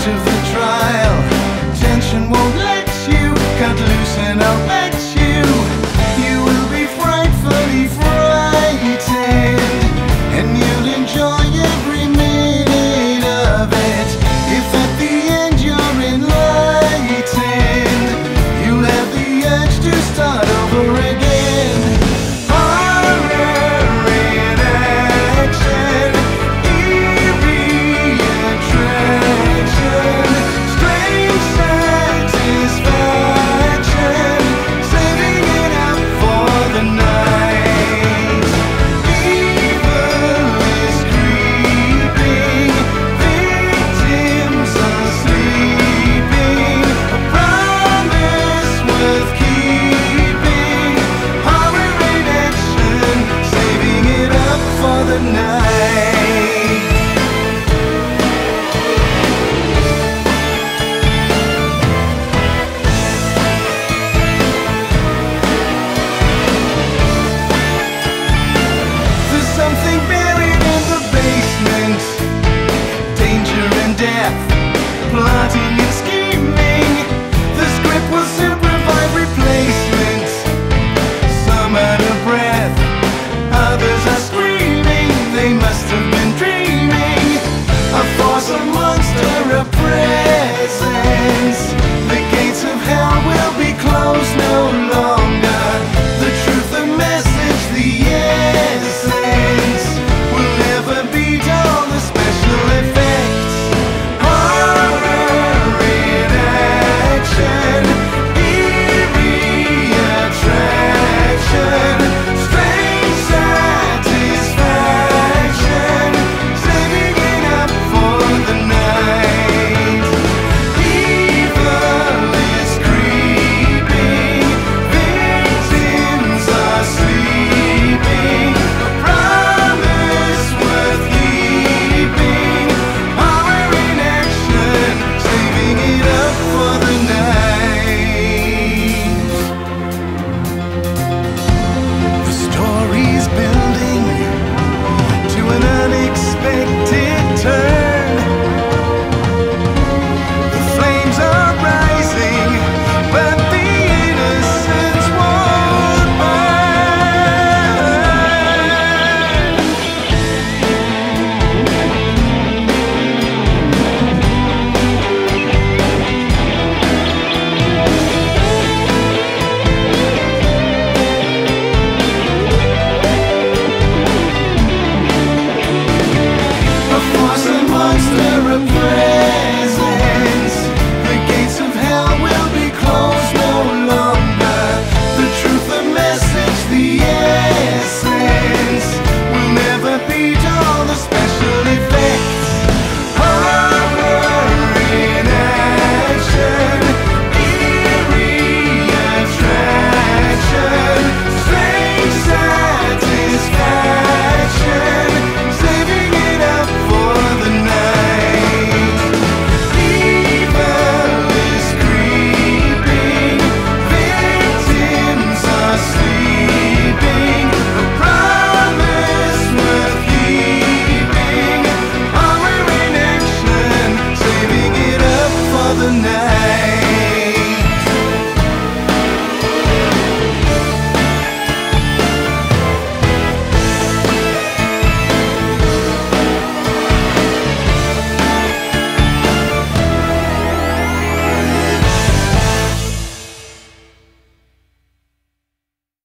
out of the